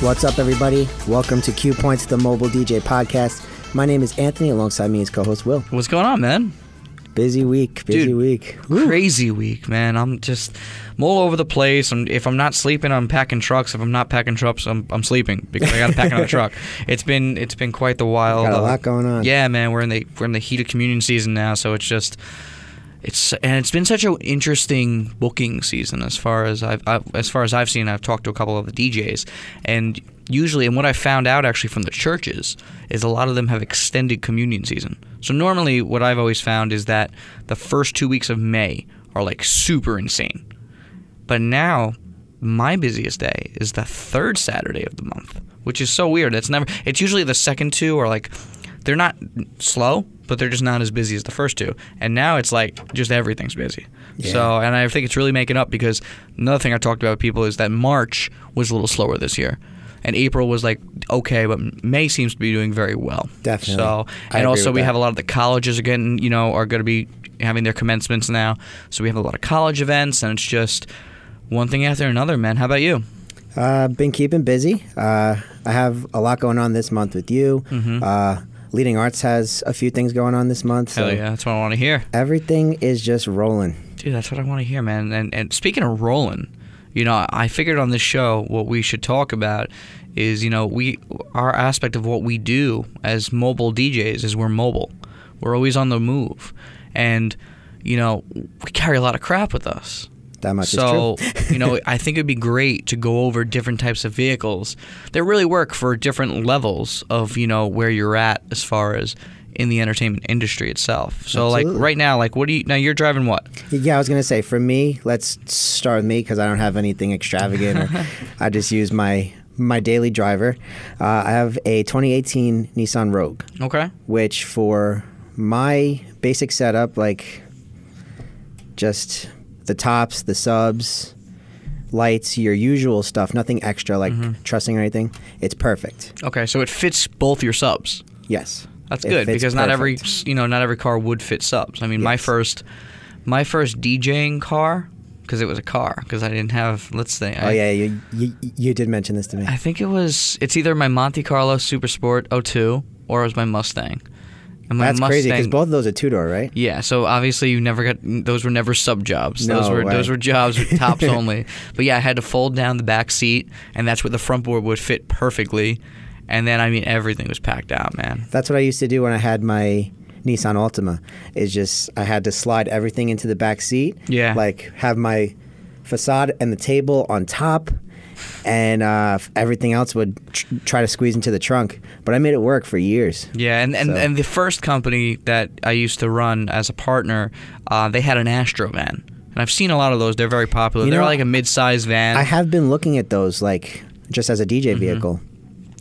What's up, everybody? Welcome to CuePoints, the mobile DJ podcast. My name is Anthony. Alongside me is co-host Will. What's going on, man? Busy week. Busy Dude, week. Crazy week, man. I'm just I'm all over the place. I'm, if I'm not sleeping, I'm packing trucks. If I'm not packing trucks, I'm, I'm sleeping because I got to pack another truck. It's been it's been quite the while. Got a uh, lot going on. Yeah, man. We're in the we're in the heat of communion season now, so it's just it's and it's been such an interesting booking season as far as I've, i as far as I've seen. I've talked to a couple of the DJs, and usually, and what I found out actually from the churches is a lot of them have extended communion season. So normally, what I've always found is that the first two weeks of May are like super insane, but now my busiest day is the third Saturday of the month, which is so weird. It's never. It's usually the second two are like they're not slow, but they're just not as busy as the first two. And now it's like just everything's busy. Yeah. So, and I think it's really making up because another thing I talked about with people is that March was a little slower this year. And April was like okay, but May seems to be doing very well. Definitely. So, and also we that. have a lot of the colleges again, you know, are going to be having their commencements now. So we have a lot of college events, and it's just one thing after another, man. How about you? Uh, been keeping busy. Uh, I have a lot going on this month with you. Mhm. Uh, Leading Arts has a few things going on this month. So Hell yeah, that's what I want to hear. everything is just rolling. Dude, that's what I want to hear, man. And and speaking of rolling, you know, I figured on this show what we should talk about is, you know, we our aspect of what we do as mobile DJs is we're mobile. We're always on the move. And you know, we carry a lot of crap with us. That much so, you know, I think it'd be great to go over different types of vehicles that really work for different levels of, you know, where you're at as far as in the entertainment industry itself. So, Absolutely. like right now, like what do you now you're driving what? Yeah, I was gonna say for me, let's start with me because I don't have anything extravagant. or I just use my my daily driver. Uh, I have a 2018 Nissan Rogue, Okay. which for my basic setup, like just the tops, the subs, lights, your usual stuff, nothing extra like Mm-hmm. trussing or anything. It's perfect. Okay, so it fits both your subs. Yes, That's It good because not every you know not every car would fit subs. I mean, my first my first DJing car because it was a car because I didn't have let's say Oh I, yeah, you, you you did mention this to me. I think it was it's either my Monte Carlo Super Sport 02 or it was my Mustang. And my That's crazy because both of those are two door, right? Yeah, so obviously you never got those were never sub jobs. those No were way. those were jobs with tops only. But yeah, I had to fold down the back seat, and that's where the front board would fit perfectly. And then I mean everything was packed out, man. That's what I used to do when I had my Nissan Altima. Is just I had to slide everything into the back seat. Yeah. Like have my facade and the table on top, and uh, everything else would tr- try to squeeze into the trunk. But I made it work for years. Yeah, and, and, So- and the first company that I used to run as a partner, uh, they had an Astro van. And I've seen a lot of those. They're very popular. You They're know, like a mid-sized van. I have been looking at those like just as a DJ Mm-hmm. vehicle.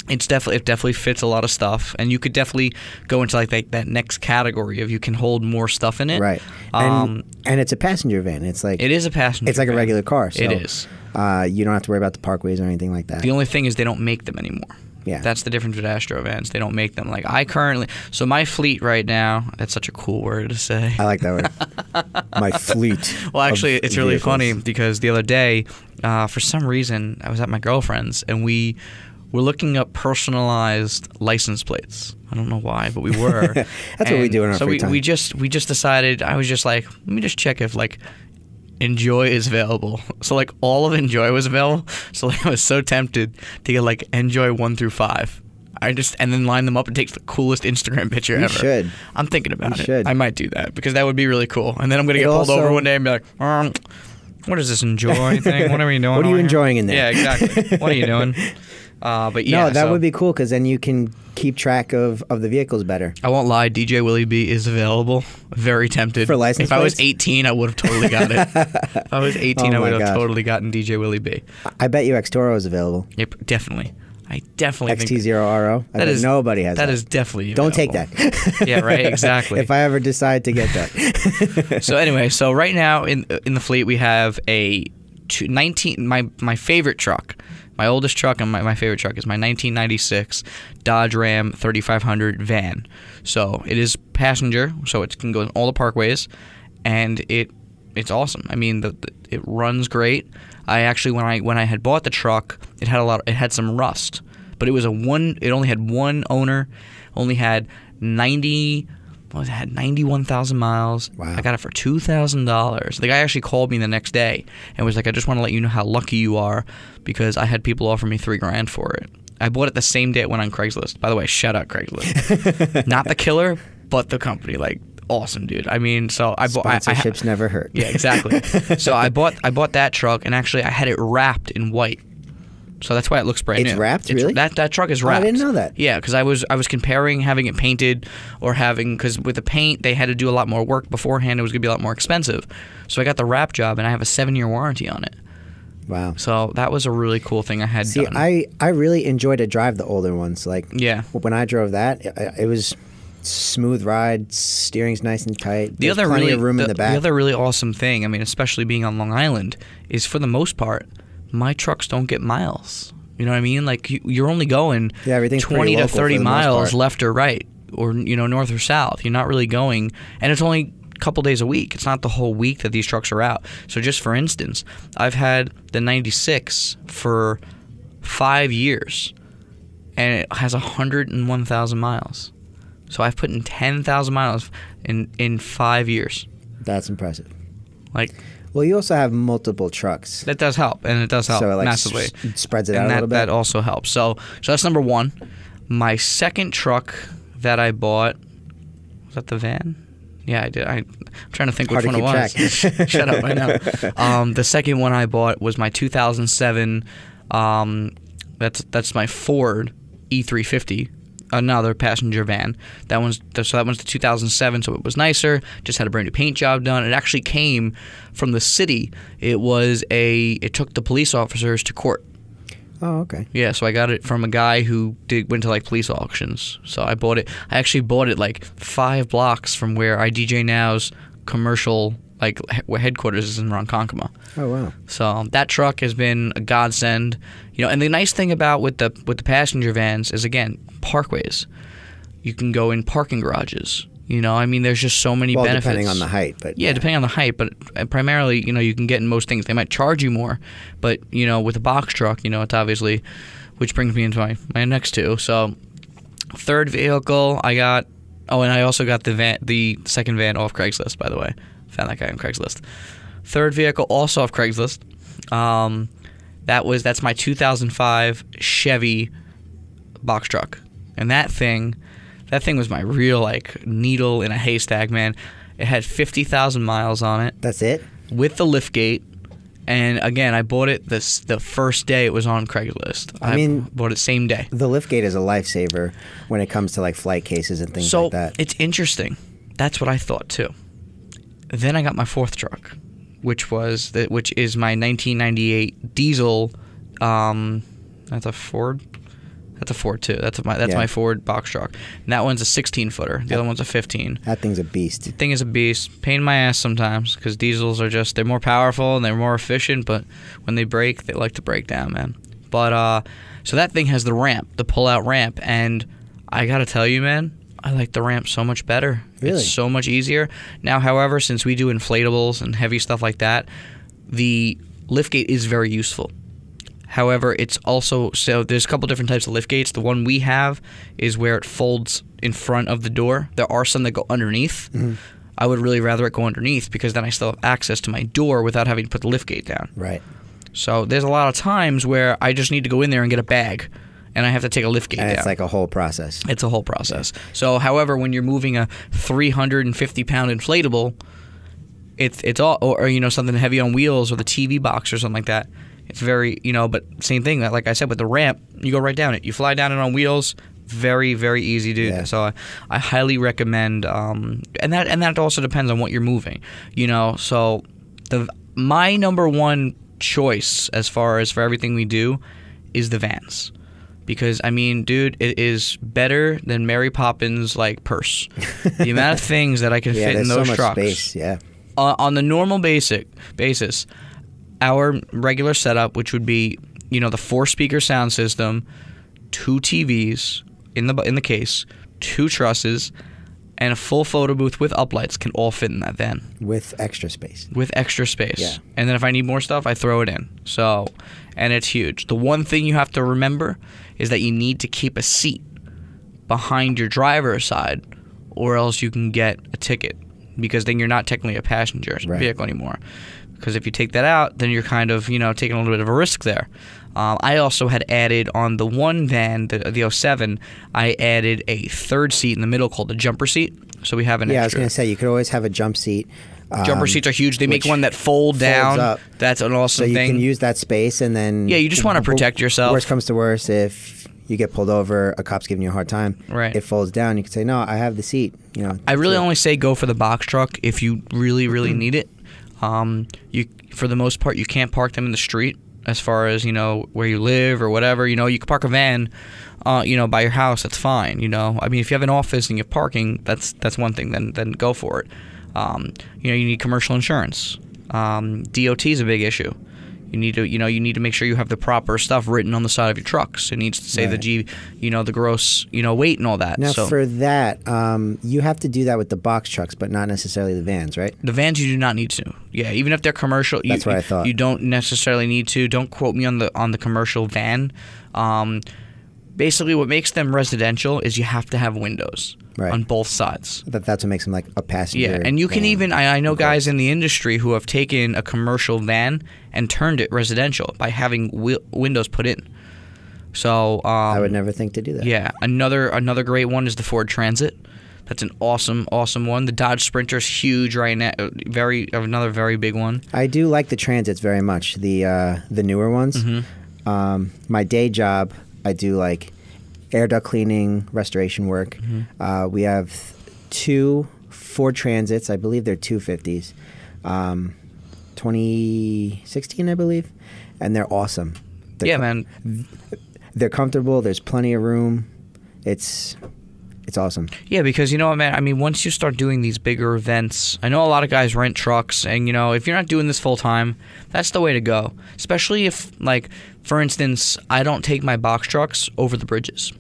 it's definitely it definitely fits a lot of stuff, and you could definitely go into like that, that next category of you can hold more stuff in it. Right. Um, And and it's a passenger van. It's like it is a passenger. it's like a regular car. So, it is. Uh, you don't have to worry about the parkways or anything like that. The only thing is they don't make them anymore. Yeah. That's the difference with Astro vans. They don't make them. Like I currently, so my fleet right now. That's such a cool word to say. I like that word. my fleet. Well, actually, it's really vehicles. funny because the other day, uh, for some reason, I was at my girlfriend's and we were looking up personalized license plates. I don't know why, but we were. That's what we do in our so free we, time. we just we just decided. I was just like, let me just check if like Enjoy is available. So like all of Enjoy was available. So like I was so tempted to get like Enjoy one through five. I just and then line them up and take the coolest Instagram picture You ever. should. I'm thinking about You it. should. I might do that because that would be really cool. And then I'm gonna It get pulled over one day and be like, um, "What is this enjoy thing? What are you doing? What are you over here?" enjoying in there? Yeah, exactly. what are you doing? Uh, but yeah, no, that so- would be cool because then you can keep track of, of the vehicles better. I won't lie. DJ Willie B is available. Very tempted. For license If I was 18, I would have totally got it. if I was 18, Oh I would have gosh. totally gotten DJ Willie B. I bet you X Toro is available. Yep, definitely. I definitely XT0RO. I that nobody has that. That is definitely. Don't take that. Yeah, right, exactly. if I ever decide to get that. so anyway, so right now in in the fleet we have a two, 19 my my favorite truck. My oldest truck and my, my favorite truck is my 1996 Dodge Ram 3500 van. So it is passenger, so it can go in all the parkways, and it it's awesome. I mean, the, the, it runs great. I actually when I when I had bought the truck, it had a lot. It had some rust, but it was a one. It only had one owner, only had 90 was it? Had ninety one thousand miles. Wow. I got it for two thousand dollars. The guy actually called me the next day and was like, "I just want to let you know how lucky you are because I had people offer me three grand for it." I bought it the same day it went on Craigslist. By the way, shout out Craigslist. Not the killer, but the company. Like awesome, dude. I mean, so I bought. I, I, Sponsorships never hurt. yeah, exactly. so I bought I bought that truck, and actually I had it wrapped in white. So that's why it looks brand new. It's new. wrapped? Really? That that truck is wrapped. Oh, I didn't know that. Yeah, because I was I was comparing having it painted or having because with the paint they had to do a lot more work beforehand. It was gonna be a lot more expensive. So I got the wrap job, and I have a seven year warranty on it. Wow. So that was a really cool thing I had See, done. I, I really enjoyed to drive the older ones. Like Yeah. when I drove that, it, it was smooth ride, steering's nice and tight. the There's other plenty really of room in the back. other really awesome thing, I mean, especially being on Long Island, is for the most part, my trucks don't get miles. You know what I mean? Like you, you're only going Yeah, everything's twenty to thirty miles left or right, or you know north or south. You're not really going, and it's only a couple days a week. It's not the whole week that these trucks are out. So just for instance, I've had the '96 for five years, and it has hundred and one thousand miles. So I've put in ten thousand miles in in five years. That's impressive. Like Well, you also have multiple trucks. that does help, and it does help so it like massively. spreads it and out that, a little bit. that also helps. So, so that's number one. My second truck that I bought was that the van. Yeah, I did. I, I'm trying to think Hard which to one it keep was. track. Shut up! I know. Um, the second one I bought was my 2007. Um, that's that's my Ford E350, another passenger van. That one's so that one's the 2007, so it was nicer. Just had a brand new paint job done. It actually came from the city. It was a. It took the police officers to court. oh, okay. Yeah, so I got it from a guy who did went to like police auctions. So I bought it. I actually bought it like five blocks from where iDJ Now's commercial like headquarters is in Ronkonkoma. Oh, wow. So that truck has been a godsend. You know, and the nice thing about with the with the passenger vans is again parkways. You can go in parking garages. You know, I mean, there's just so many Well, benefits. depending on the height, but Yeah, depending on the height, but uh, primarily, you know, you can get in most things. They might charge you more, but you know, with a box truck, you know, it's obviously, which brings me into my my next two. So, third vehicle, I got. Oh, and I also got the van, the second van off Craigslist. By the way, found that guy on Craigslist. Third vehicle also off Craigslist. Um, that was that's my 2005 Chevy box truck, and that thing, that thing was my real like needle in a haystack, man. It had 50,000 miles on it that's it. with the liftgate. And again, I bought it this the first day it was on Craigslist. I mean- bought it same day. The liftgate is a lifesaver when it comes to like flight cases and things so like that. it's interesting. That's what I thought too. Then I got my fourth truck, which was the, which is my 1998 diesel. Um, that's a Ford. That's a Ford too. That's my that's Yeah. my Ford box truck. And that one's a 16 footer. The other one's a 15. that thing's a beast. thing is a beast. Pain in my ass sometimes because diesels are just they're more powerful and they're more efficient, but when they break, they like to break down, man. But uh, so that thing has the ramp, the pull-out ramp, and I gotta tell you, man, I like the ramp so much better. Really? It's so much easier now. However, since we do inflatables and heavy stuff like that, the liftgate is very useful. However, it's also so there's a couple different types of lift gates. The one we have is where it folds in front of the door. There are some that go underneath. Mm-hmm. I would really rather it go underneath because then I still have access to my door without having to put the lift gate down. Right. So there's a lot of times where I just need to go in there and get a bag, and I have to take a lift gate And down. it's like a whole process. It's a whole process. So, however, when you're moving a 350 pound inflatable, it's it's all or, or, you know something heavy on wheels or the TV box or something like that. It's very you know, but same thing. That like I said with the ramp, you go right down it. You fly down it on wheels. Very very easy, dude. Yeah. So I, I highly recommend. Um, and that and that also depends on what you're moving. You know, so the my number one choice as far as for everything we do is the vans because I mean, dude, it is better than Mary Poppins like purse. the amount of things that I can Yeah, fit in so those much trucks space. Yeah. uh, on the normal basic basis, our regular setup, which would be you know the four speaker sound system, two TVs in the in the case, two trusses, and a full photo booth with uplights can all fit in that van with extra space. with extra space. Yeah. And then if I need more stuff, I throw it in. So, and it's huge. The one thing you have to remember is that you need to keep a seat behind your driver's side, or else you can get a ticket because then you're not technically a passenger Right. vehicle anymore. Because if you take that out, then you're kind of you know taking a little bit of a risk there. Um, I also had added on the one van, the, the 07, I added a third seat in the middle called the jumper seat. So we have an Yeah, I was extra. going to say you could always have a jump seat. Jumper um, seats are huge. They make one that fold folds down. up. That's an awesome thing. so you thing. can use that space, and then Yeah, you just wanna protect yourself. Worst comes to worst, if you get pulled over, a cop's giving you a hard time. Right. It folds down. You can say, "No, I have the seat." You know. I really it. only say go for the box truck if you really, really Mm-hmm. need it. Um, you, for the most part, you can't park them in the street. As far as you know, where you live or whatever, you know, you can park a van, uh, you know, by your house. That's fine. You know, I mean, if you have an office and you have parking, that's that's one thing. Then then go for it. Um, you know, you need commercial insurance. Um, DOT is a big issue. You need to, you know, you need to make sure you have the proper stuff written on the side of your trucks. It needs to say the G, you know, the gross, you know, weight and all that. Now so for that, um, you have to do that with the box trucks, but not necessarily the vans, right? The vans you do not need to. Yeah, even if they're commercial, you, That's what I thought. You don't necessarily need to. Don't quote me on the on the commercial van. Um, basically, what makes them residential is you have to have windows Right. on both sides. That that's what makes them like a passenger. Yeah, and you can even I, I know guys in the industry who have taken a commercial van and turned it residential by having wi- windows put in. So um, I would never think to do that. yeah, another another great one is the Ford Transit. That's an awesome, awesome one. The Dodge Sprinter's huge right now. Very another very big one. I do like the transits very much. The uh, the newer ones. Mm-hmm. Um, my day job, I do like air duct cleaning, restoration work. Mm-hmm. Uh, we have two Ford Transits. I believe they're two fifties. Um, 2016, I believe, and they're awesome. They're yeah, co- man. They're comfortable. There's plenty of room. It's it's awesome. Yeah, because you know what, man. I mean, once you start doing these bigger events, I know a lot of guys rent trucks, and you know, if you're not doing this full time, that's the way to go. Especially if, like, for instance, I don't take my box trucks over the bridges.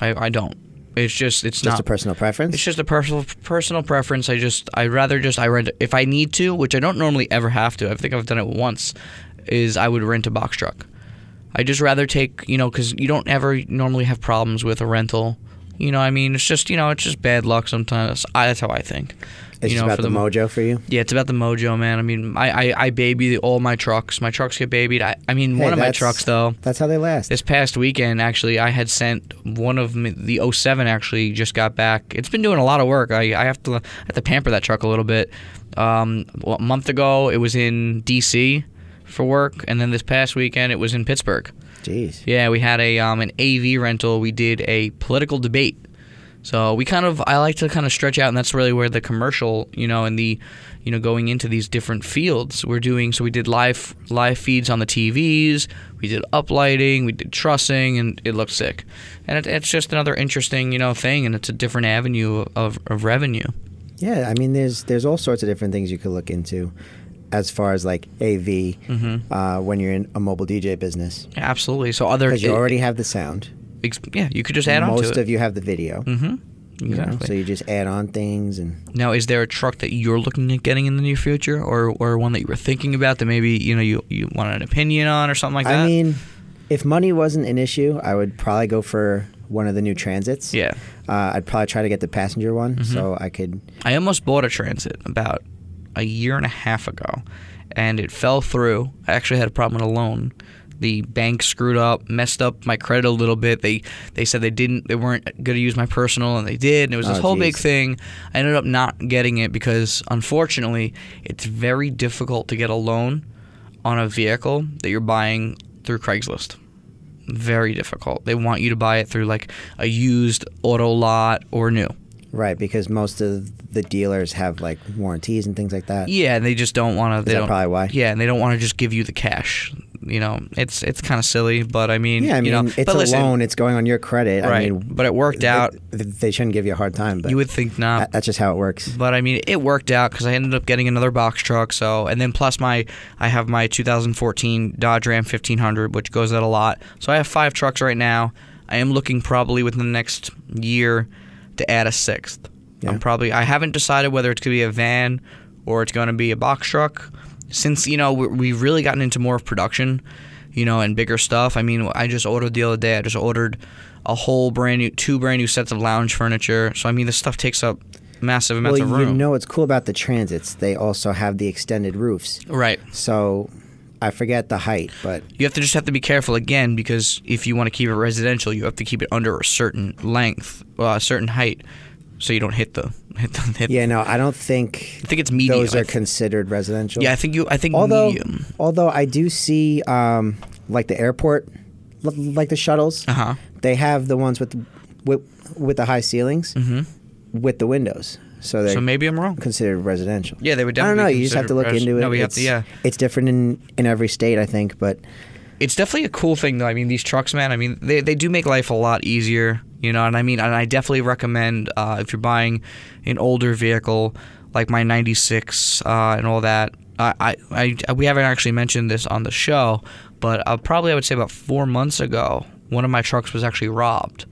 I, I don't. It's just it's not Just not a personal preference. It's just a personal personal preference. I just I'd rather just I rent if I need to, which I don't normally ever have to. I think I've done it once. Is I would rent a box truck. I just rather take you know because you don't ever normally have problems with a rental. You know, I mean, it's just you know it's just bad luck sometimes. I, that's how I think. it's you know, about for the, mojo for you. Yeah, it's about the mojo, man. I mean, I I, I baby all my trucks. My trucks get babied. I, I mean, Hey, one of my trucks though. That's how they last. This past weekend, actually, I had sent one of m- the 07 actually just got back. It's been doing a lot of work. I, I have to I have to pamper that truck a little bit. Um, well, a month ago, it was in D.C. for work, and then this past weekend, it was in Pittsburgh. Jeez. Yeah, we had a um, an AV rental. We did a political debate. So we kind of I like to kind of stretch out, and that's really where the commercial, you know, and the, you know, going into these different fields we're doing. So we did live live feeds on the TVs. We did uplighting. We did trussing, and it looked sick. And it, it's just another interesting, you know, thing, and it's a different avenue of, of revenue. Yeah, I mean, there's there's all sorts of different things you could look into, as far as like AV Mm-hmm. uh, when you're in a mobile DJ business, Absolutely. So other, because you already have the sound. ex- yeah, you could just add on Most of you have the video. mm-hmm. you know, Exactly. so you just add on things and Now, is there a truck that you're looking at getting in the near future, or, or one that you were thinking about that maybe you know you, you want an opinion on or something like that? I mean, if money wasn't an issue, I would probably go for one of the new transits. yeah, Uh, I'd probably try to get the passenger one, Mm-hmm. so I could. I almost bought a Transit about a year and a half ago, and it fell through. I actually had a problem with a loan. The bank screwed up, messed up my credit a little bit. They they said they didn't, they weren't going to use my personal, and they did. And it was this Oh, whole big thing. I ended up not getting it because, unfortunately, it's very difficult to get a loan on a vehicle that you're buying through Craigslist. Very difficult. They want you to buy it through like a used auto lot or new. Right, because most of the dealers have like warranties and things like that. Yeah, and they just don't want to. They that don't. probably why? Yeah, and they don't want to just give you the cash. You know, it's it's kind of silly, but I mean, Yeah, I mean, you know, it's a listen, loan. It's going on your credit. right? I mean, but it worked out. They, they shouldn't give you a hard time, but you would think not. that- that's just how it works. But I mean, it worked out because I ended up getting another box truck. So, and then plus my, I have my 2014 Dodge Ram 1500, which goes out a lot. So I have five trucks right now. I am looking probably within the next year to add a sixth. Yeah. I'm probably I haven't decided whether it's gonna be a van or it's gonna be a box truck. Since you know we- we've really gotten into more of production, you know, and bigger stuff. I mean, I just ordered the other day. I just ordered a whole brand new, two brand new sets of lounge furniture. So I mean, this stuff takes up massive Well, amounts of room. you know what's cool about the transits? They also have the extended roofs. right. So I forget the height, but You have to just have to be careful again because if you want to keep it residential, you have to keep it under a certain length, well, a certain height, so you don't hit the hit the. Hit yeah, no, I don't think I think it's medium. those are considered residential. yeah, I think you. I think although medium. although I do see um, like the airport, like the shuttles, Uh huh. they have the ones with the, with with the high ceilings hmm with the windows, so So maybe I'm wrong. considered residential. Yeah, they would definitely. I don't know. You just have to look into it. No, we have to. Yeah, it's different in in every state, I think, but it's definitely a cool thing though. I mean, these trucks, man. I mean, they they do make life a lot easier. You know, and I mean, and I definitely recommend uh, if you're buying an older vehicle like my '96 uh, and all that. I, I, I we haven't actually mentioned this on the show, but uh, probably I would say about four months ago, one of my trucks was actually robbed.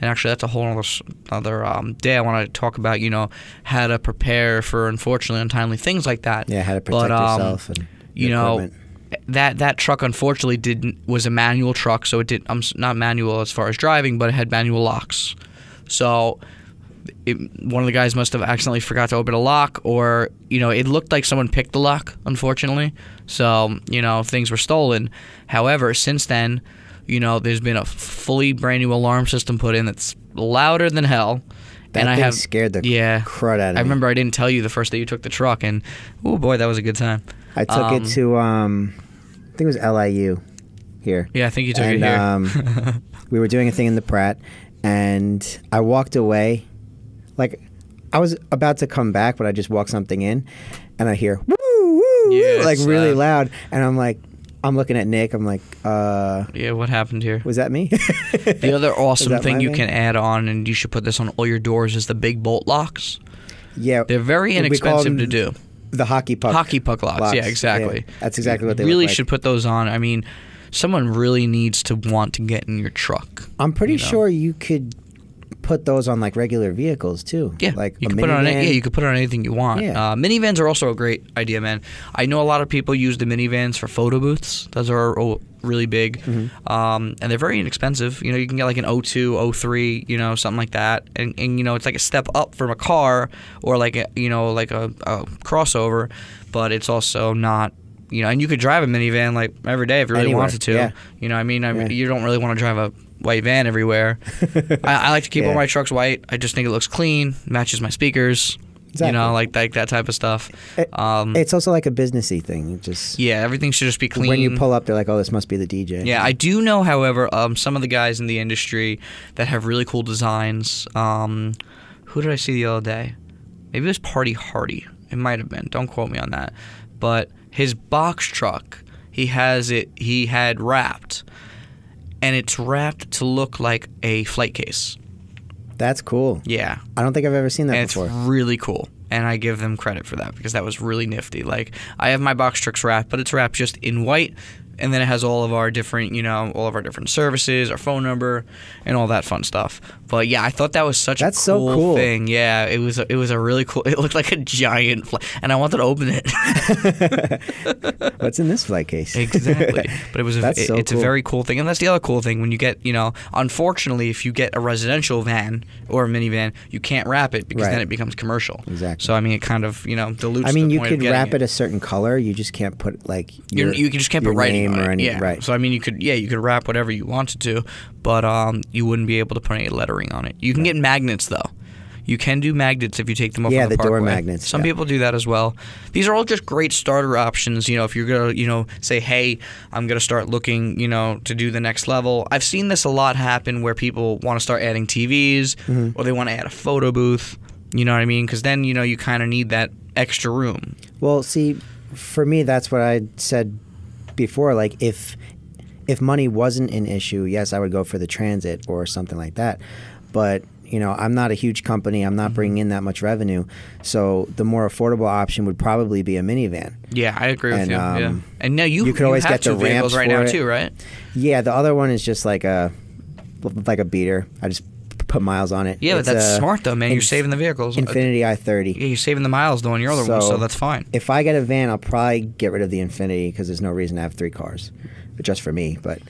And actually, that's a whole other, other um, day. I want to talk about, you know, how to prepare for unfortunately untimely things like that. yeah, how to protect But, um, yourself and you know, equipment. That that truck unfortunately didn't was a manual truck, so it did. I'm not manual as far as driving, but it had manual locks. So it, one of the guys must have accidentally forgot to open a lock, or you know, it looked like someone picked the lock. Unfortunately, so you know, things were stolen. However, since then, you know, there's been a fully brand new alarm system put in that's louder than hell. That and I have scared the yeah. crud out of I me. remember I didn't tell you the first day you took the truck, and oh boy, that was a good time. I took um, it to um, I think it was LIU here. Yeah, I think you took and it here. um, we were doing a thing in the Pratt, and I walked away, like I was about to come back, but I just walked something in, and I hear woo woo, woo like really loud. loud, and I'm like, I'm looking at Nick, I'm like, uh, yeah, what happened here? was that me? The other awesome thing you thing? can add on, and you should put this on all your doors, is the big bolt locks. yeah, They're very inexpensive them to do. The hockey puck. Hockey puck locks. locks, Yeah, exactly. yeah. That's exactly what they really like. should put those on. I mean, someone really needs to want to get in your truck. I'm pretty you know. sure you could put those on like regular vehicles too. Yeah, like you a can put it on. minivan. Yeah, you could put it on anything you want. Yeah. Uh, minivans are also a great idea, man. I know a lot of people use the minivans for photo booths. Those are oh, really big, Mm-hmm. um, and they're very inexpensive. You know, you can get like an 02, 03, you know, something like that, and, and you know, it's like a step up from a car or like a you know like a, a crossover, but it's also not. You know, and you could drive a minivan like every day if you really Anywhere, wanted to. yeah. You know, I mean, I mean, Yeah. you don't really want to drive a white van everywhere. I, I like to keep all my trucks white. I just think it looks clean, matches my speakers. You know, like like that type of stuff. It- Um, It's also like a businessy thing. It just yeah, everything should just be clean. when you pull up, they're like, "Oh, this must be the DJ." Yeah, I do know, however, um, some of the guys in the industry that have really cool designs. Um, who did I see the other day? Maybe it was Party Hardy. It might have been. Don't quote me on that. But his box truck, he has it. He had wrapped, and it's wrapped to look like a flight case. that's cool. Yeah, I don't think I've ever seen that and it's before. really cool. And I give them credit for that because that was really nifty. Like I have my box tricks wrapped, but it's wrapped just in white, and then it has all of our different, you know, all of our different services, our phone number, and all that fun stuff. But yeah, I thought that was such That's a so cool, cool. thing. Yeah, it was. A, it was a really cool. It looked like a giant, fl- and I wanted to open it. What's in this flight case? exactly. But it was. A, it- so it's cool. a very cool thing, and that's the other cool thing when you get, you know, unfortunately, if you get a residential van or a minivan, you can't wrap it because Right. then it becomes commercial. Exactly. So I mean, it kind of you know dilutes. I mean, you could wrap it a certain color. You just can't put like your, you can just can't put writing name or any yeah. right. So I mean, you could yeah, you could wrap whatever you wanted to, but um, you wouldn't be able to put any lettering on it. You can get magnets though. You can do magnets if you take them off Yeah, the, the door magnets, Some yeah. people do that as well. These are all just great starter options. You know, if you're gonna, you know, say, hey, I'm gonna start looking, you know, to do the next level. I've seen this a lot happen where people want to start adding TVs Mm-hmm. or they want to add a photo booth. You know what I mean? Because then you know you kind of need that extra room. Well, see, for me, that's what I said before. Like, if if money wasn't an issue, yes, I would go for the transit or something like that. But you know, I'm not a huge company. I'm Mm-hmm. not bringing in that much revenue. So the more affordable option would probably be a minivan. Yeah, I agree with And, you. yeah, um, and now you you could always have get the ramps right now it. too, right? Yeah, the other one is just like a like a beater. I just put miles on it. Yeah, but that's a smart though, man. You're saving the vehicles. Infiniti i30. Yeah, you're saving the miles though doing your other one, So- so that's fine. If I get a van, I'll probably get rid of the Infiniti because there's no reason to have three cars, but just for me. But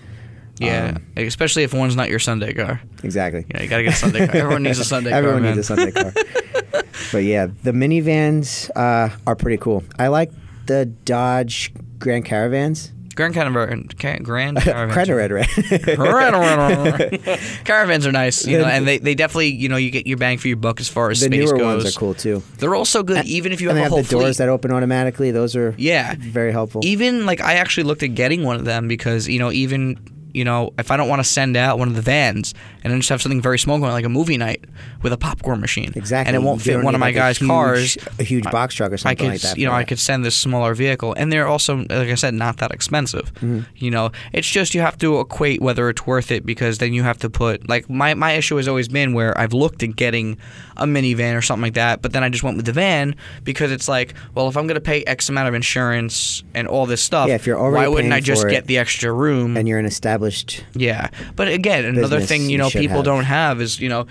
Yeah, um, especially if one's not your Sunday car. exactly. Yeah, you gotta get a Sunday car. Everyone needs a Sunday car, Everyone man. needs a Sunday car. but yeah, the minivans uh, are pretty cool. I like the Dodge Grand Caravans. Grand Caravan, Ca- Grand Caravans. Credit red red. Caravans are nice, you know, and they, they definitely, you know, you get your bang for your buck as far as the space newer goes. ones are cool too. They're also good, even if you have and they a have the doors fleet. that open automatically. Those are yeah, very helpful. even like I actually looked at getting one of them because you know even you know if I don't want to send out one of the vans and then just have something very small going like a movie night with a popcorn machine exactly, and it won't You fit one of my like, guys' huge- cars. A huge box truck or I something could, like that. you know, for I could send this smaller vehicle, and they're also, like I said, not that expensive. Mm-hmm. You know, it's just you have to equate whether it's worth it because then you have to put like my my issue has always been where I've looked at getting a minivan or something like that, but then I just went with the van because it's like, well, if I'm gonna pay X amount of insurance and all this stuff, Yeah, if you're already why wouldn't I just get the extra room? and you're an established. Yeah, but again, another thing you know people have. don't have is you know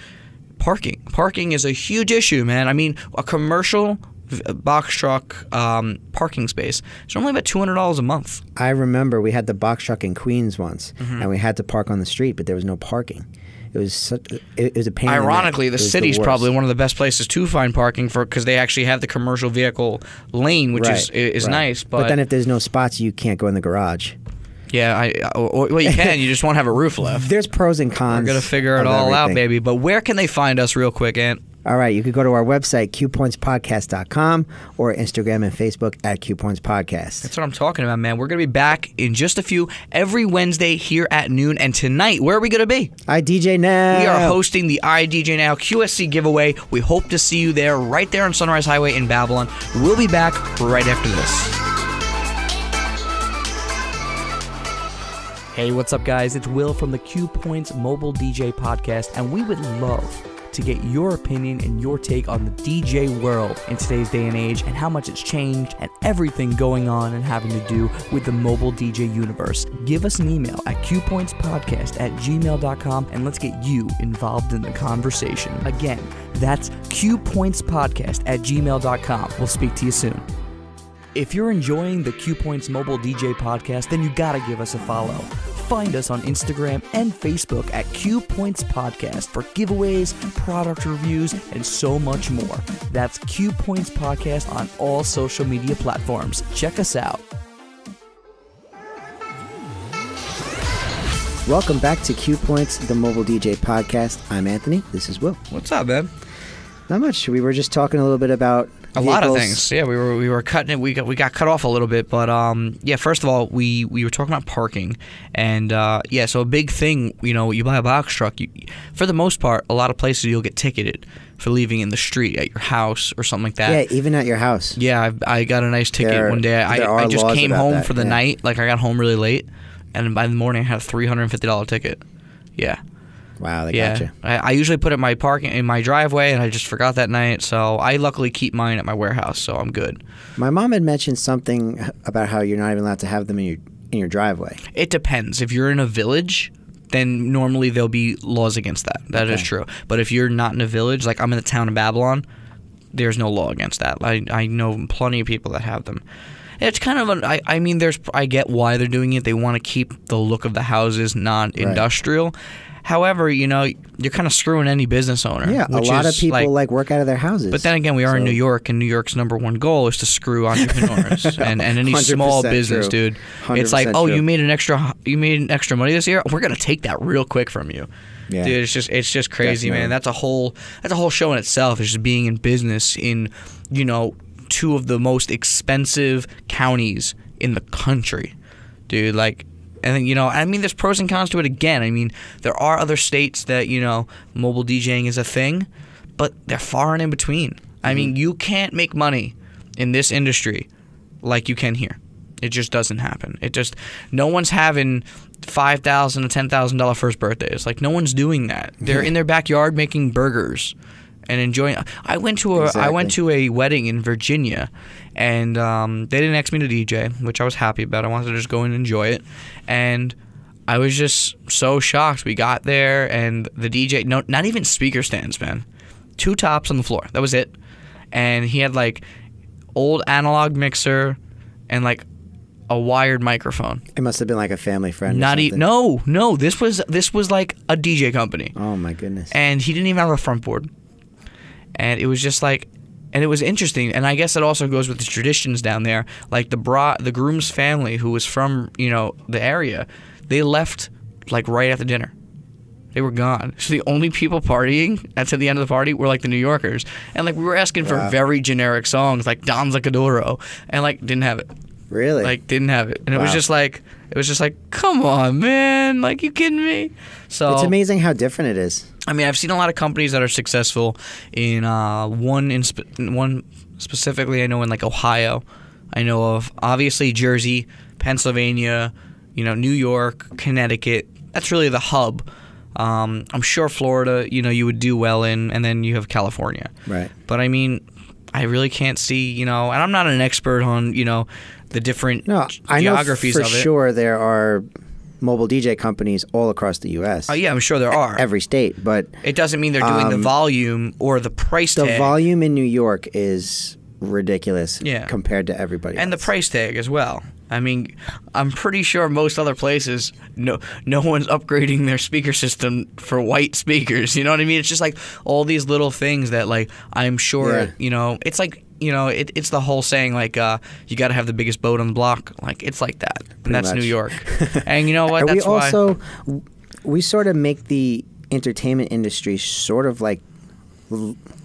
parking. Parking is a huge issue, man. I mean, a commercial box truck um, parking space is normally about two hundred dollars a month. I remember we had the box truck in Queens once, Mm-hmm. and we had to park on the street, but there was no parking. It was such. It, was a pain. the. Ironically, the was city's worst. probably one of the best places to find parking for because they actually have the commercial vehicle lane, which is Right, is right. nice. But, then if there's no spots, you can't go in the garage. Yeah, I or, well you can, you just won't have a roof left. There's pros and cons. We're gonna figure it all out, everything. baby. But where can they find us, real quick, Ant? All right, you could go to our website, cuepointspodcast.com, or Instagram and Facebook at cuepointspodcast. That's what I'm talking about, man. We're gonna be back in just a few every Wednesday here at noon. And tonight, where are we gonna be? iDJ Now. We are hosting the iDJ Now QSC giveaway. We hope to see you there, right there on Sunrise Highway in Babylon. We'll be back right after this. Hey, what's up, guys? It's Will from the CuePoints Mobile DJ Podcast, and we would love to get your opinion and your take on the DJ world in today's day and age and how much it's changed and everything going on and having to do with the mobile DJ universe. Give us an email at cuepointspodcast at gmail.com and let's get you involved in the conversation. Again, that's cuepointspodcast at gmail.com. We'll speak to you soon. If you're enjoying the CuePoints Mobile DJ podcast, then you gotta give us a follow. Find us on Instagram and Facebook at CuePoints Podcast for giveaways, product reviews, and so much more. That's CuePoints Podcast on all social media platforms. Check us out. Welcome back to CuePoints, the mobile DJ podcast. I'm Anthony. This is Will. What's up, man? Not much. We were just talking a little bit about A lot of things. Yeah, we were we were cutting it. We got we got cut off a little bit, but um, yeah. First of all, we we were talking about parking, and uh, yeah. So a big thing, you know, you buy a box truck. You, for the most part, a lot of places you'll get ticketed for leaving in the street at your house or something like that. Yeah, even at your house. Yeah, I, I got a nice ticket There- one day. I, I just came home that, for the yeah. night. Like I got home really late, and by the morning I had a three hundred and fifty dollar ticket. Yeah, Wow, they yeah. gotcha. I, I usually put it in my parking in my driveway, and I just forgot that night. So I luckily keep mine at my warehouse, so I'm good. My mom had mentioned something about how you're not even allowed to have them in your in your driveway. It depends. If you're in a village, then normally there'll be laws against that. That is Okay. true. But if you're not in a village, like I'm in the town of Babylon, there's no law against that. I, I know plenty of people that have them. It's kind of an. I, I mean, there's. I get why they're doing it. They want to keep the look of the houses not industrial. However, you know, you're kind of screwing any business owner. Yeah, a lot of people like, like, work out of their houses. but then again, we are in New York, and New York's number one goal is to screw entrepreneurs and, and any small business, true. dude. It's like, 100% oh, true. you made an extra, you made an extra money this year. We're gonna take that real quick from you, Yeah. dude. It's just, it's just crazy, Definitely. man. That's a whole, that's a whole show in itself. It's just being in business in, you know, two of the most expensive counties in the country, dude. Like. And then, you know, I mean, there's pros and cons to it again. I mean, there are other states that, you know, mobile DJing is a thing, but they're far and in between. I mean, mm-hmm. you can't make money in this industry like you can here. It just doesn't happen. It just no one's having five thousand to ten thousand dollar first birthdays. Like no one's doing that. They're in their backyard making burgers and enjoying. I went to a I went to a wedding in Virginia, and um, they didn't ask me to DJ, which I was happy about. I wanted to just go and enjoy it, and I was just so shocked. We got there and the DJ, no, not even speaker stands, man. Two tops on the floor. That was it. And he had like old analog mixer and like a wired microphone. It must have been like a family friend. Not e- something. no, no. This was this was like a DJ company Oh my goodness. and he didn't even have a front board. And it was just like, and it was interesting. And I guess it also goes with the traditions down there. Like the bra, the groom's family, who was from you know the area, they left like right after dinner. They were gone. So the only people partying at the end of the party were like the New Yorkers, and like we were asking for Wow. very generic songs like Danza Kuduro, and like didn't have it really? like didn't have it and it was just like it was just like come on man like you kidding me so it's amazing how different it is. I mean i've seen a lot of companies that are successful in uh, one in spe- one specifically i know in like ohio. I know of obviously jersey pennsylvania you know new york connecticut. That's really the hub. Um, i'm sure florida you know you would do well in and then you have california. Right. but i mean i really can't see you know and i'm not an expert on you know the different No, ge- I know geographies for of it. sure there are mobile DJ companies all across the U.S. Oh yeah, I'm sure there are. every state, but it doesn't mean they're doing the Um, volume or the price the tag. volume in New York is ridiculous Yeah. compared to everybody and the price tag as well. I mean, I'm pretty sure most other places, no, no one's upgrading their speaker system for white speakers. You know what I mean? It's just like all these little things that, like, I'm sure, Yeah. you know, it's like, you know, it, it's the whole saying, like, uh, you got to have the biggest boat on the block. Like, it's like that, and that's much. New York. and you know what? That's we why. also we sort of make the entertainment industry sort of like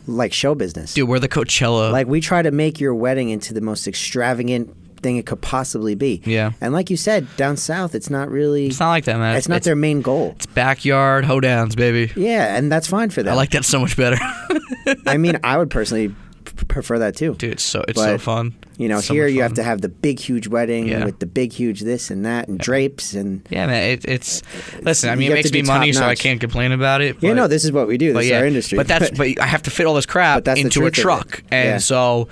like show business. Dude, we're the Coachella. Like we try to make your wedding into the most extravagant thing it could possibly be. Yeah. And like you said, down south, it's not really. it's not like that, man. It's not their main goal. It's backyard hoedowns, baby. Yeah, and that's fine for them. I like that so much better. I mean, I would personally prefer that too. Dude, it's so it's so fun. You know, so here you have to have the big, huge wedding Yeah. with the big, huge this and that and drapes and. Yeah, man. It, it's uh, listen. I mean, it makes me money, so I can't complain about it. Yeah, no, this is what we do. but This yeah, is our industry. But that's but I have to fit all this crap But into a truth of it. truck, and Yeah. so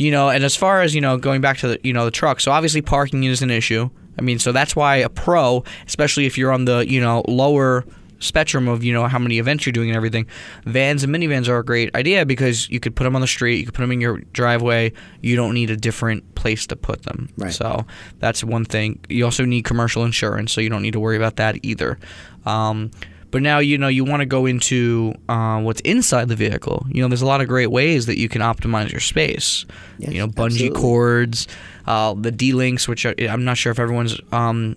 you know. And as far as you know, going back to the you know the truck, so obviously parking is an issue. I mean, so that's why a pro, especially if you're on the you know lower spectrum of you know how many events you're doing and everything, vans and minivans are a great idea because you could put them on the street, you could put them in your driveway. You don't need a different place to put them. Right. So that's one thing. You also need commercial insurance, so you don't need to worry about that either. Um, but now you know you want to go into uh, what's inside the vehicle. You know, there's a lot of great ways that you can optimize your space. Yes, you know, bungee absolutely. cords, uh, the D-links, which are, I'm not sure if everyone's um,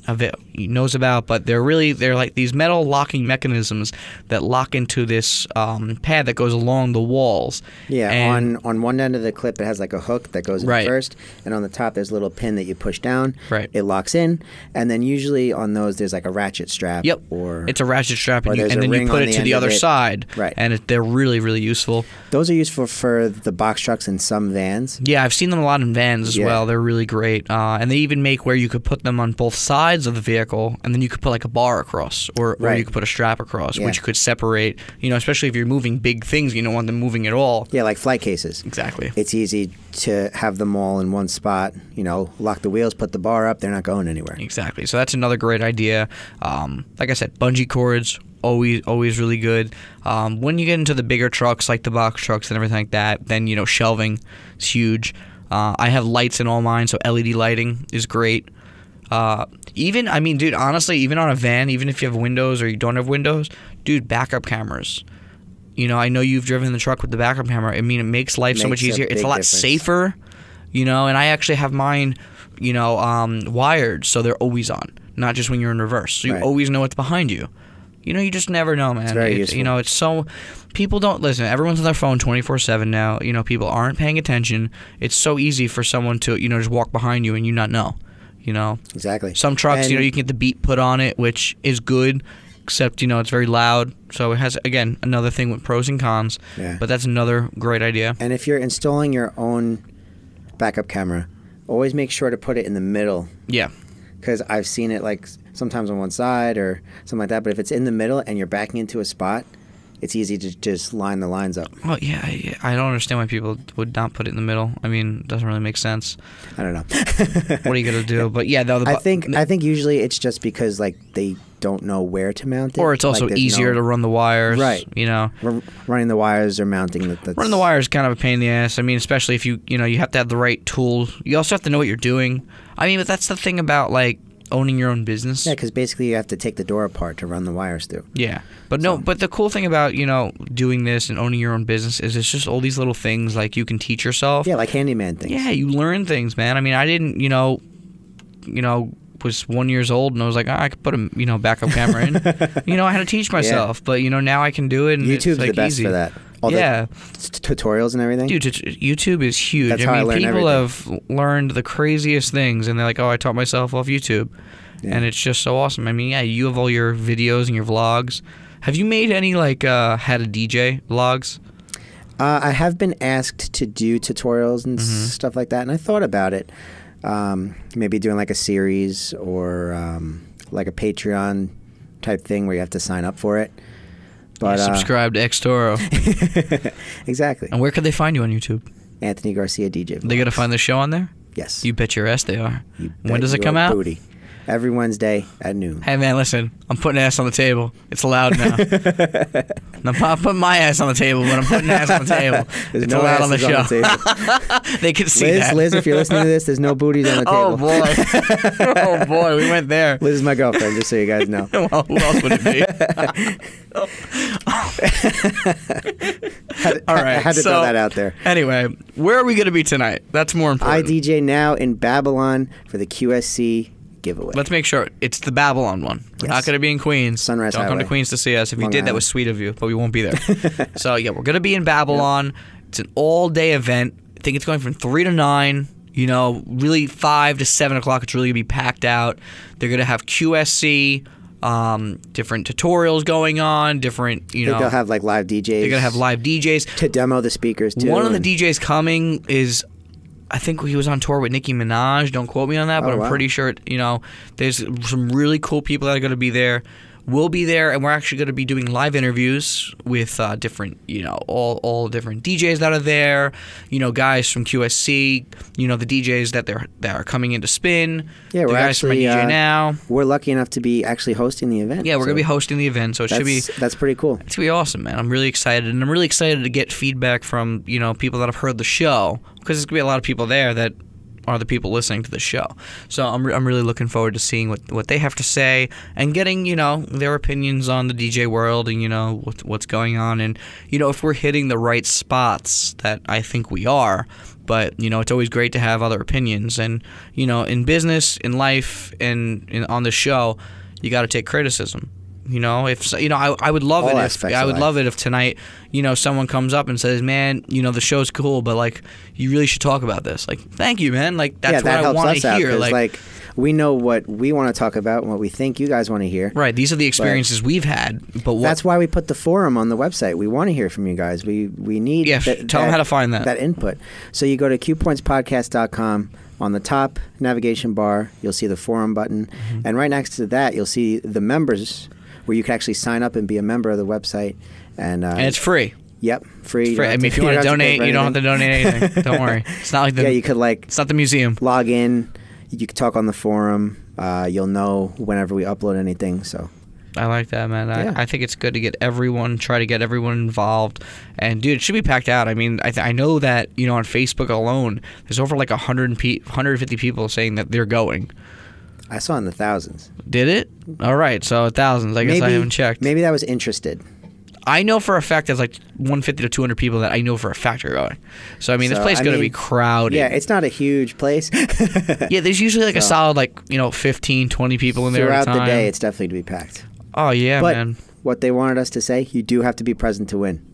knows about, but they're really they're like these metal locking mechanisms that lock into this um, pad that goes along the walls. Yeah, And- on on one end of the clip it has like a hook that goes in Right. first, and on the top there's a little pin that you push down. Right. It locks in, and then usually on those there's like a ratchet strap. Yep. Or It's a ratchet strap, and, you, and then you put it the to the other side. Right. And it, they're really, really useful. those are useful for the box trucks and some vans. Yeah, I've seen them a lot in vans as Yeah. well. They're really great, uh, and they even make where you could put them on both sides of the vehicle, and then you could put like a bar across, or, or you could put a strap across, Yeah. which could separate. You know, especially if you're moving big things, you don't want them moving at all. Yeah, like flight cases. Exactly. It's easy to have them all in one spot. You know, lock the wheels, put the bar up. They're not going anywhere. Exactly. So that's another great idea. Um, like I said, bungee cords always always really good. Um, when you get into the bigger trucks like the box trucks and everything like that, then you know shelving is huge. Uh, I have lights in all mine, so LED lighting is great. Uh, even I mean, dude, honestly, even on a van, even if you have windows or you don't have windows, dude, backup cameras. You know, I know you've driven the truck with the backup camera. I mean, it makes life so much easier. It's a lot difference. safer you know and i actually have mine you know um, wired so they're always on not just when you're in reverse so you Right. always know what's behind you you know you just never know man. It's very It- useful. you know it's so people don't listen. Everyone's on their phone 24-7 now. You know people aren't paying attention. It's so easy for someone to you know just walk behind you and you not know you know? Exactly. some trucks you know you can get the beat put on it which is good except you know it's very loud. So it has again another thing with pros and cons Yeah. but that's another great idea. And if you're installing your own backup camera, always make sure to put it in the middle. Yeah. Because I've seen it like sometimes on one side or something like that. But if it's in the middle and you're backing into a spot, it's easy to just line the lines up. Well, yeah, I, I don't understand why people would not put it in the middle. I mean, it doesn't really make sense. I don't know. What are you gonna do? But yeah, though, the, I think I think usually it's just because like they don't know where to mount it, or it's also Like, easier no- to run the wires, Right. You know, r- running the wires or mounting the. Running the wire is kind of a pain in the ass. I mean, especially if you you know you have to have the right tools. You also have to know what you're doing. I mean, but that's the thing about like owning your own business. Yeah, because basically you have to take the door apart to run the wires through. Yeah, but no, but the cool thing about you know doing this and owning your own business is it's just all these little things like you can teach yourself. Yeah, like handyman things. Yeah, you learn things, man. I mean, I didn't, you know, you know, was one years old and I was like, oh, I could put a you know backup camera in. you know, I had to teach myself, but you know now I can do it. And YouTube's it's, like, the best easy. for that. All yeah, the t- tutorials and everything. dude, YouTube is huge. That's I how I mean, learn people everything. have learned the craziest things, and they're like, "Oh, I taught myself off YouTube," Yeah. and it's just so awesome. I mean, yeah, you have all your videos and your vlogs. Have you made any like uh, how to DJ vlogs? Uh, I have been asked to do tutorials and Mm-hmm. stuff like that, and I thought about it. Um, maybe doing like a series or um, like a Patreon type thing where you have to sign up for it. But Yeah, uh, subscribe to Xtoro. exactly. and where could they find you on YouTube? Anthony Garcia DJ. They gonna find the show on there? Yes. You bet your ass they are. When does it come out? Booty. Every Wednesday at noon. Hey man, listen, I'm putting ass on the table. It's allowed now. I'm putting my ass on the table, but I'm putting ass on the table. There's it's no allowed on the show. table. they can see Liz, that. Liz, if you're listening to this, there's no booties on the oh, table. oh boy, oh boy, we went there. Liz is my girlfriend, just so you guys know. well, who else would it be? Had, All right, I had to so- throw that out there. Anyway, where are we going to be tonight? That's more important. iDJ Now in Babylon for the QSC giveaway. Let's make sure it's the Babylon one. We're not going to be in Queens. Sunrise Don't come to Queens to see us. If you Long did, that was sweet of you, but we won't be there. so yeah, we're going to be in Babylon. It's an all-day event. I think it's going from three to nine. You know, really five to seven o'clock. It's really gonna be packed out. They're gonna have QSC, um, different tutorials going on, different. You know, they'll have like live DJs. they're gonna have live DJs. to demo the speakers too. One of the DJs coming is, I think he was on tour with Nicki Minaj. Don't quote me on that, oh, but Oh, I'm wow. pretty sure. You know, there's some really cool people that are going to be there. We'll be there, and we're actually going to be doing live interviews with uh, different, you know, all all different DJs that are there. You know, guys from QSC. You know, the DJs that they're that are coming in to spin. Yeah, we're actually, uh, now. We're lucky enough to be actually hosting the event. Yeah, we're so gonna be hosting the event, so it should be that's pretty cool. it's gonna be awesome, man. I'm really excited, and I'm really excited to get feedback from you know people that have heard the show because there's gonna be a lot of people there that are the people listening to the show. So I'm, re- I'm really looking forward to seeing what what they have to say and getting you know their opinions on the DJ world and you know what, what's going on and you know if we're hitting the right spots that I think we are. But you know it's always great to have other opinions and you know in business, in life, and on the show, you got to take criticism. You know, if you know, I, I would love All it. If, I would life. love it if tonight, you know, someone comes up and says, "Man, you know, the show's cool, but like, you really should talk about this." Like, thank you, man. Like, that's yeah, what I want to out Like, like, we know what we want to talk about and what we think you guys want to hear. right? These are the experiences we've had, but what? That's why we put the forum on the website. We want to hear from you guys. We we need Yeah, that- tell that- how to find that. that input. So you go to cuepointspodcast.com. On the top navigation bar, you'll see the forum button, Mm-hmm. and right next to that, you'll see the members, where you can actually sign up and be a member of the website. And, uh, and it's free. yep, free. Free. I mean, if you want to don't have pay donate, you don't have to donate anything. don't worry. It's not like the. yeah, you could like it's not the museum. log in. You can talk on the forum. Uh, you'll know whenever we upload anything. So I like that, man. I, Yeah. I think it's good to get everyone, try to get everyone involved. And dude, it should be packed out. I mean, I, th- I know that you know on Facebook alone, there's over like 100 pe- 150 people saying that they're going. I saw in the thousands. Did it? All right, so thousands. I guess I haven't checked. Maybe that was interested. I know for a fact there's like 150 to 200 people that I know for a fact are going. So I mean, this place is going to be crowded. Yeah, it's not a huge place. yeah, there's usually like a solid like you know 15, 20 people in there Throughout at a the day, it's definitely to be packed. oh yeah, but man. what they wanted us to say, you do have to be present to win.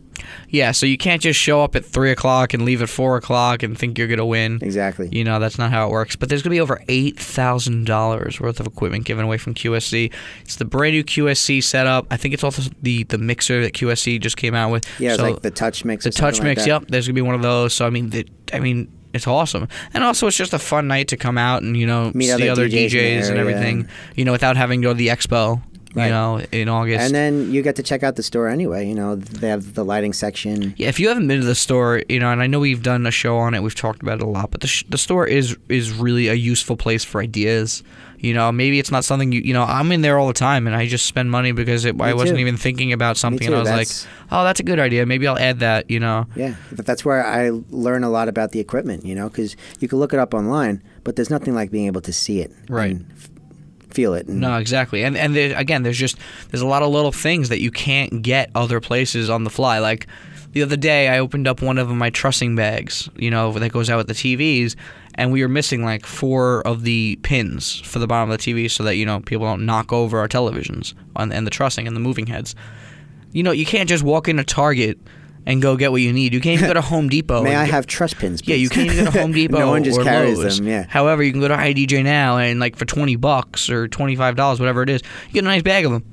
Yeah, so you can't just show up at three o'clock and leave at four o'clock and think you're gonna win. Exactly. You know that's not how it works. But there's gonna be over eight thousand dollars worth of equipment given away from QSC. It's the brand new QSC setup. I think it's also the the mixer that QSC just came out with. yeah, it's So like the TouchMix. the touch like mix. that. Yep, there's gonna be one of those. So I mean, the, I mean. It's awesome, and also it's just a fun night to come out and you know Meet see other other DJs in DJs, and everything. You know, without having to go to the expo. Right. You know, in August. And then you get to check out the store anyway. You know, they have the lighting section. Yeah, if you haven't been to the store, you know, and I know we've done a show on it, we've talked about it a lot, but the, sh- the store is is really a useful place for ideas. You know, maybe it's not something you you know. I'm in there all the time, and I just spend money because it, I wasn't even thinking about something, and I was that's- like, oh, that's a good idea. Maybe I'll add that. You know. Yeah, but that's where I learn a lot about the equipment. You know, because you can look it up online, but there's nothing like being able to see it, Right. and feel it. And No, exactly. And and there, again, there's just there's a lot of little things that you can't get other places on the fly. Like the other day, I opened up one of my trussing bags, you know, that goes out with the TVs, and we were missing like four of the pins for the bottom of the TV, so that you know people don't knock over our televisions on and the trussing and the moving heads. You know, you can't just walk into Target and go get what you need. You can't even go to Home Depot. May I get- have trust pins? yeah, you can't even go to Home Depot. no one just carries Lowe's. them. Yeah. However, you can go to iDJ Now and like for twenty bucks or twenty five dollars, whatever it is, you get a nice bag of them.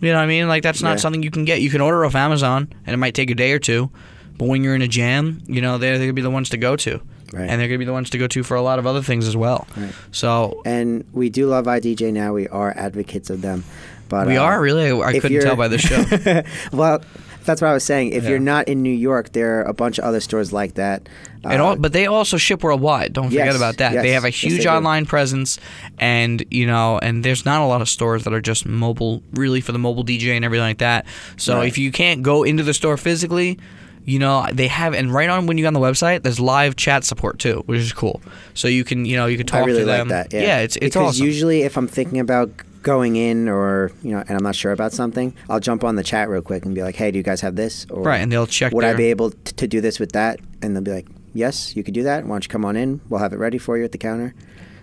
You know what I mean? Like that's not Yeah. something you can get. You can order off Amazon, and it might take a day or two. But when you're in a jam, you know they're, they're gonna be the ones to go to, Right. and they're gonna be the ones to go to for a lot of other things as well. Right. So And we do love iDJ Now. We are advocates of them. But we uh, are really. I couldn't tell by the show. well, that's what I was saying. If Yeah. you're not in New York, there are a bunch of other stores like that. And Uh, all, but they also ship worldwide. Don't forget Yes, about that. yes, they have a yes, huge do. online presence, and you know, and there's not a lot of stores that are just mobile, really for the mobile DJ and everything like that. So Right. if you can't go into the store physically, you know, they have, and right on when you go on the website, there's live chat support too, which is cool. So you can, you know, you can talk I really to them. like that. Yeah, it's it's because awesome. usually if I'm thinking about going in or you know, and I'm not sure about something, I'll jump on the chat real quick and be like, "Hey, do you guys have this?" Or Right, and they'll check Would I be able t- to do this with that? And they'll be like, "Yes, you could do that. Why don't you come on in? We'll have it ready for you at the counter."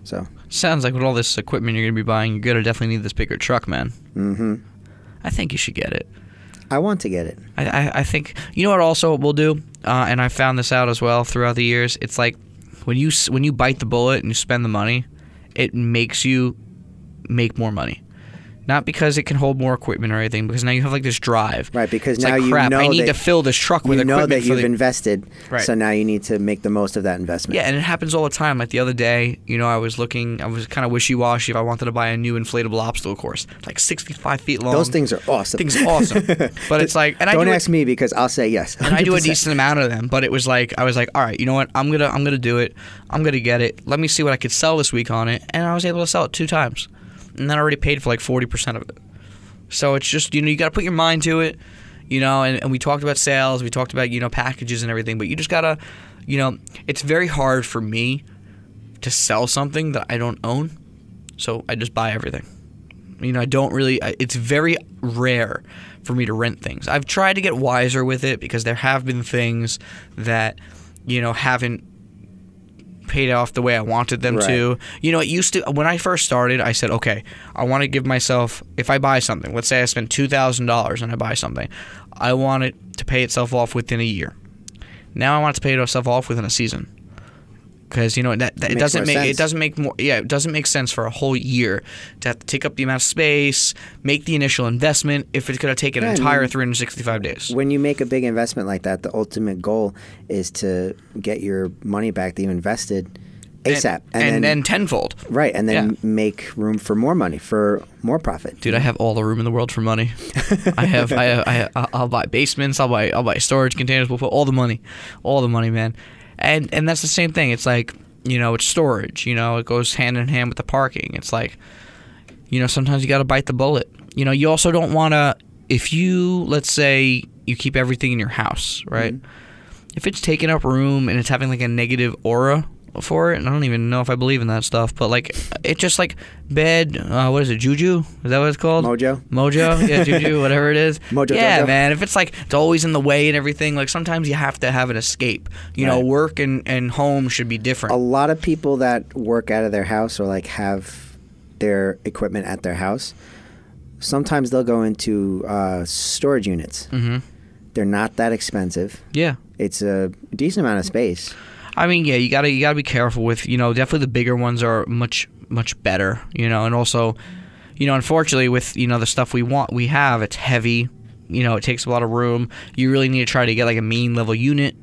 So, Sounds like with all this equipment you're gonna be buying, you're gonna definitely need this bigger truck, man. Mm hmm I think you should get it. I want to get it. I, I, I think you know what also we'll do, uh, and I found this out as well throughout the years. It's like when you when you bite the bullet and you spend the money, it makes you make more money. Not because it can hold more equipment or anything, because now you have like this drive. Right, because It's now like you crap. know I need to fill this truck with you know equipment that you've the, invested, Right. so now you need to make the most of that investment. yeah, and it happens all the time. Like the other day, you know, I was looking, I was kind of wishy washy if I wanted to buy a new inflatable obstacle course, like 65 feet long. Those things are awesome. Things are awesome, but it's like, and I don't do ask me because I'll say yes. and I do a decent amount of them. But it was like I was like, all right, you know what? I'm gonna I'm gonna do it. I'm gonna get it. Let me see what I could sell this week on it, and I was able to sell it two times, and then I already paid for like forty percent of it. So it's just you know you got to put your mind to it, you know. And, and we talked about sales, we talked about you know packages and everything, but you just gotta, you know, it's very hard for me to sell something that I don't own, so I just buy everything. You know, I don't really. It's very rare for me to rent things. I've tried to get wiser with it because there have been things that, you know, haven't paid off the way I wanted them to. You know, it used to when I first started, I said, okay, I want to give myself if I buy something. Let's say I spend two thousand dollars and I buy something, I want it to pay itself off within a year. Now I want it to pay itself off within a season. Because you know that, that it makes doesn't make it sense. doesn't make more yeah it doesn't make sense for a whole year to have to take up the amount of space, make the initial investment if it's going to take an Yeah, I entire mean, 365 days. when you make a big investment like that, the ultimate goal is to get your money back that you invested ASAP, and, and, then tenfold. right, and then yeah. make room for more money for more profit. Dude, I have all the room in the world for money. I have, I, have, I, have, I'll buy basements. I'll buy, I'll buy storage containers. We'll put all the money, all the money, man. And and that's the same thing. It's like you know, it's storage. You know, it goes hand in hand with the parking. It's like, you know, sometimes you got to bite the bullet. You know, you also don't want to. If you let's say you keep everything in your house, right? Mm-hmm. If it's taking up room and it's having like a negative aura for it, and I don't even know if I believe in that stuff, but like it just like bad. Uh, what is it? Juju? Is that what it's called? Mojo. Mojo, yeah, juju, whatever it is. Mojo yeah, Jojo. man. If it's like it's always in the way and everything, like sometimes you have to have an escape. You know, work and, and home should be different. A lot of people that work out of their house or like have their equipment at their house, sometimes they'll go into uh, storage units. Mm -hmm. They're not that expensive. Yeah. It's a decent amount of space. I mean, yeah, you gotta you gotta be careful with you know definitely the bigger ones are much much better you know and also you know unfortunately with you know the stuff we want we have it's heavy you know it takes a lot of room you really need to try to get like a main level unit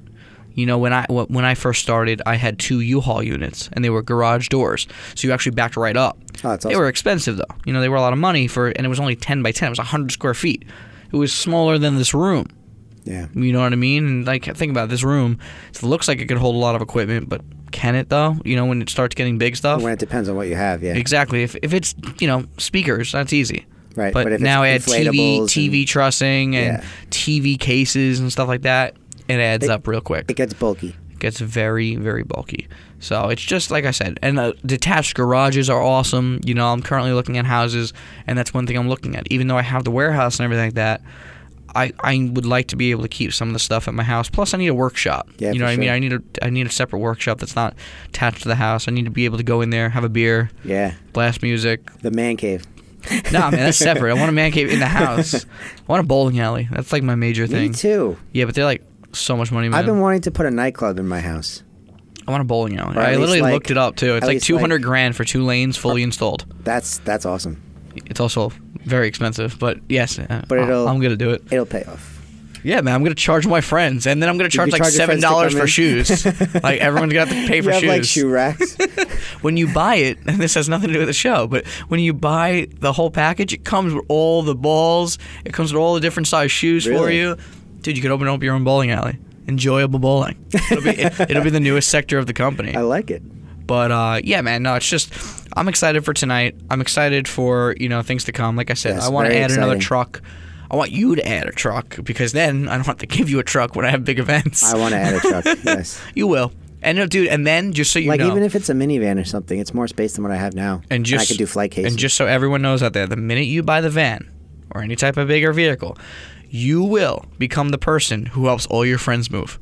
You know, when I when I first started, I had two U-Haul units, and they were garage doors, so you actually backed right up. Oh, that's They were expensive though. You know, they were a lot of money for, and it was only ten by ten. It was hundred square feet. It was smaller than this room. Yeah. You know what I mean? And like, think about it, this room. It looks like it could hold a lot of equipment, but can it though? You know, when it starts getting big stuff. When it depends on what you have, yeah. Exactly. If if it's you know speakers, that's easy. Right, But, but if it's now add TV, TV and- trussing and Yeah. TV cases and stuff like that. It adds It- up real quick. It gets bulky. It gets very very bulky. So it's just like I said. And uh, detached garages are awesome. You know, I'm currently looking at houses, and that's one thing I'm looking at. Even though I have the warehouse and everything like that. I, I would like to be able to keep some of the stuff at my house. Plus, I need a workshop. Yeah, you know what I mean? I need a I need a separate workshop that's not attached to the house. I need to be able to go in there, have a beer, Yeah. blast music, The man cave. nah, man, that's separate. I want a man cave in the house. I want a bowling alley. That's like my major thing. Me too. Yeah, but they're like so much money, man. I've been wanting to put a nightclub in my house. I want a bowling alley. I literally like- looked it up too. It's like two hundred like- grand for two lanes, fully installed. That's that's awesome. It's also very expensive, but yes, uh, But it'll- I'm gonna do it. It'll pay off. Yeah, man, I'm gonna charge my friends, and then I'm gonna charge like charge seven dollars for shoes. like everyone's gonna have to pay You for have shoes. like shoe racks. when you buy it, and this has nothing to do with the show, but when you buy the whole package, it comes with all the balls. It comes with all the different size shoes for you. Dude, you could open up your own bowling alley. Enjoyable bowling. It'll be, it, will be the newest sector of the company. I like it. But uh, yeah, man, no, it's just I'm excited for tonight. I'm excited for you know things to come. Like I said, Yes, I want to add another truck. I want you to add a truck because then I don't have to give you a truck when I have big events. I want to add a truck. Yes. you will. And no, dude, and then just so you like know, even if it's a minivan or something, it's more space than what I have now. and just I could do flight cases. And just so everyone knows out there, the minute you buy the van or any type of bigger vehicle, you will become the person who helps all your friends move.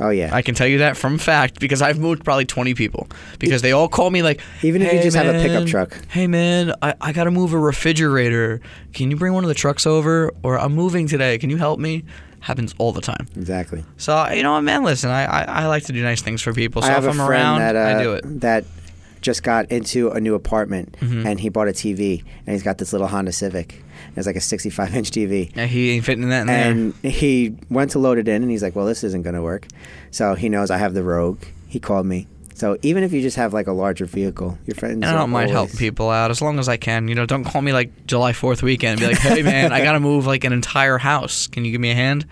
Oh yeah. I can tell you that from fact because I've moved probably 20 people because they all call me like, Even if you "Hey, just have a pickup truck." Hey man, I, I got to move a refrigerator. Can you bring one of the trucks over? Or I'm moving today. Can you help me? Happens all the time. exactly. So you know, man, listen, I, I I like to do nice things for people. So I have if a I'm friend around, that uh, I do it. that just got into a new apartment Mm-hmm. and he bought a TV and he's got this little Honda Civic. It's like a 65 inch TV. Yeah, he ain't fitting that in there. And he went to load it in and he's like, well, this isn't going to work. So he knows I have the Rogue. He called me. So even if you just have like a larger vehicle, your friends. And I don't mind always- helping people out as long as I can. You know, don't call me like July 4th weekend and be like, hey, man, I got to move like an entire house. Can you give me a hand?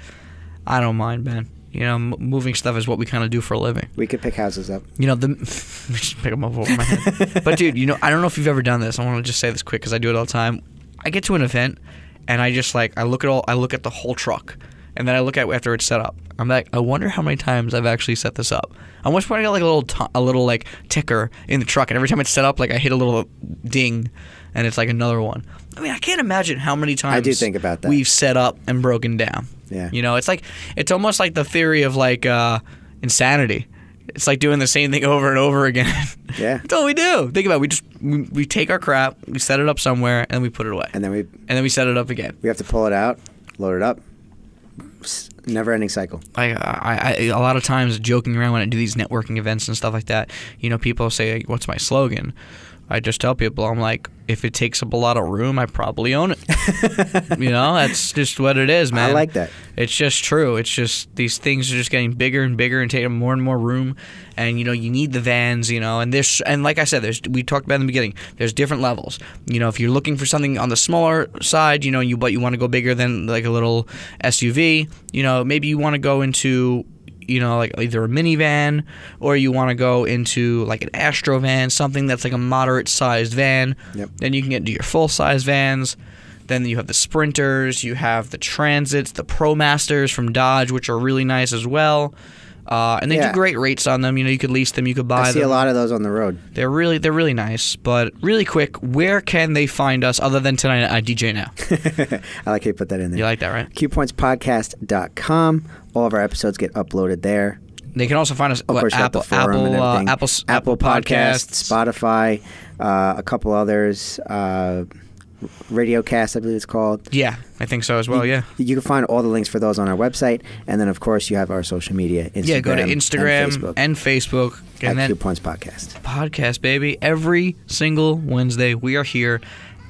I don't mind, man. You know, m- moving stuff is what we kind of do for a living. We could pick houses up. You know, the just pick them up over my head. but dude, you know, I don't know if you've ever done this. I want to just say this quick because I do it all the time. I get to an event and I just like I look at all I look at the whole truck and then I look at after it's set up. I'm like, I wonder how many times I've actually set this up. I wish I got like a little t- a little like ticker in the truck, and every time it's set up, like I hit a little ding, and it's like another one. I mean, I can't imagine how many times I do think about that. we've set up and broken down. Yeah. You know, it's like it's almost like the theory of like uh, insanity. It's like doing the same thing over and over again. Yeah. That's all we do. Think about it. We just we, we take our crap, we set it up somewhere, and then we put it away, And then we and then we set it up again. we have to pull it out, load it up. Never ending cycle. I, I, I a lot of times joking around when I do these networking events and stuff like that. You know, people say, "What's my slogan?" I just tell people, I'm like, if it takes up a lot of room, I probably own it. you know, that's just what it is, man. I like that. It's just true. It's just these things are just getting bigger and bigger and taking more and more room. And you know, you need the vans. You know, and there's and like I said, there's we talked about in the beginning. There's different levels. You know, if you're looking for something on the smaller side, you know, you but you want to go bigger than like a little SUV. You know, maybe you want to go into you know, like either a minivan or you want to go into like an Astro van, something that's like a moderate sized van. Yep. Then you can get into your full size vans. Then you have the Sprinters, you have the Transits, the ProMasters from Dodge, which are really nice as well. Uh, and they Yeah. do great rates on them. You know, you could lease them, you could buy them. I see them. a lot of those on the road. They're really they're really nice. But really quick, where can they find us other than tonight at DJ Now? I like how you put that in there. You like that, right? CuePointsPodcast.com. All of our episodes get uploaded there. They can also find us Of course, Apple Apple and uh, everything. Apple Apple Podcasts, Spotify, uh, a couple others, uh, Radiocast, I believe it's called. Yeah, I think so as well. Yeah. You can find all the links for those on our website, and then of course you have our social media. Instagram Yeah, go to and Instagram Facebook and Facebook, at and then Q Points Podcast. podcast, baby. Every single Wednesday, we are here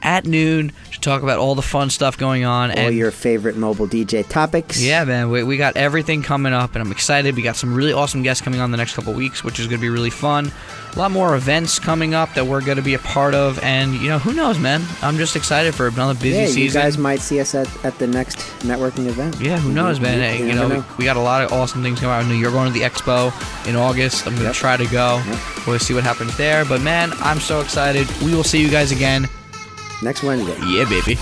at noon to talk about all the fun stuff going on All and your favorite mobile DJ topics. yeah, man, we, we got everything coming up, and I'm excited. We got some really awesome guests coming on the next couple weeks, which is going to be really fun. A lot more events coming up that we're going to be a part of, and you know, who knows, man? I'm just excited for another busy Yeah, you season. guys might see us at, at the next networking event. yeah, who knows, man? Hey, you, know, never We, we got a lot of awesome things coming out. I know you're going to the expo in August. I'm going to Yep. try to go. Yep. We'll see what happens there. But man, I'm so excited. We will see you guys again next Wednesday. Yeah, baby.